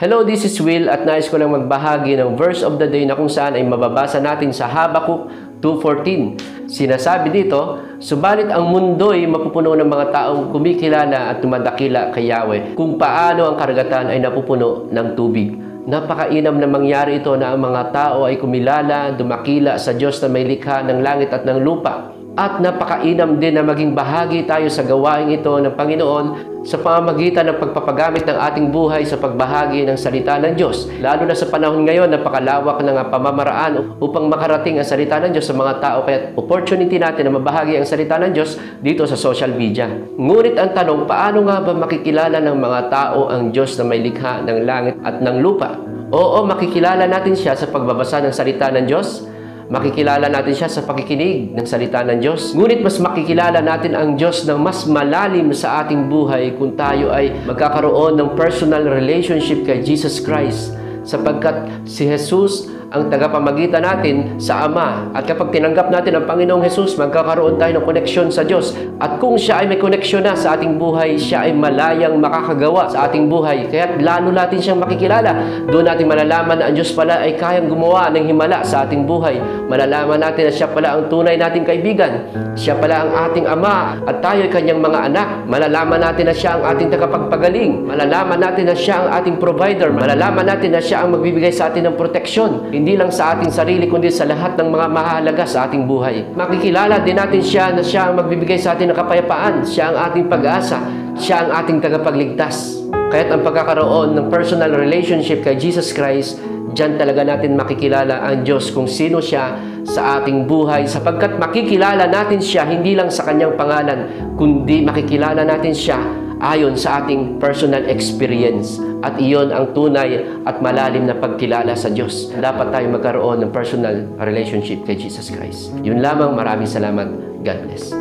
Hello, this is Will at nais ko lang magbahagi ng verse of the day na kung saan ay mababasa natin sa Habakuk 2.14. Sinasabi dito, Subalit ang mundo'y mapupuno ng mga taong kumikilala at tumadakila kay Yahweh kung paano ang karagatan ay napupuno ng tubig. Napakainam na mangyari ito na ang mga tao ay kumilala, dumakila sa Diyos na may likha ng langit at ng lupa. At napakainam din na maging bahagi tayo sa gawain ito ng Panginoon sa pamamagitan ng pagpapagamit ng ating buhay sa pagbahagi ng salita ng Diyos. Lalo na sa panahon ngayon, napakalawak ng pamamaraan upang makarating ang salita ng Diyos sa mga tao. Kaya opportunity natin na mabahagi ang salita ng Diyos dito sa social media. Ngunit ang tanong, paano nga ba makikilala ng mga tao ang Diyos na may likha ng langit at ng lupa? Oo, makikilala natin siya sa pagbabasa ng salita ng Diyos, Makikilala natin siya sa pakikinig ng salita ng Diyos. Ngunit mas makikilala natin ang Diyos ng mas malalim sa ating buhay kung tayo ay magkakaroon ng personal relationship kay Jesus Christ sapagkat si Jesus ang tagapamagitan natin sa Ama. At kapag tinanggap natin ang Panginoong Jesus, magkakaroon tayo ng koneksyon sa Diyos. At kung siya ay may koneksyon na sa ating buhay, siya ay malayang makakagawa sa ating buhay. Kaya lalo natin siyang makikilala. Doon natin malalaman na ang Diyos pala ay kayang gumawa ng himala sa ating buhay. Malalaman natin na siya pala ang tunay nating kaibigan. Siya pala ang ating Ama at tayo ay kanyang mga anak. Malalaman natin na siya ang ating tagapagpagaling. Malalaman natin na siya ang ating provider. Malalaman natin na siya ang magbibigay sa atin ng proteksyon hindi lang sa ating sarili, kundi sa lahat ng mga mahalaga sa ating buhay. Makikilala din natin siya na siya ang magbibigay sa atin ng kapayapaan. Siya ang ating pag-asa. Siya ang ating tagapagligtas. Kaya't ang pagkakaroon ng personal relationship kay Jesus Christ, Diyan talaga natin makikilala ang Diyos kung sino siya sa ating buhay sapagkat makikilala natin siya hindi lang sa kanyang pangalan kundi makikilala natin siya ayon sa ating personal experience. At iyon ang tunay at malalim na pagkilala sa Diyos. Dapat tayo magkaroon ng personal relationship kay Jesus Christ. Yun lamang, maraming salamat. God bless.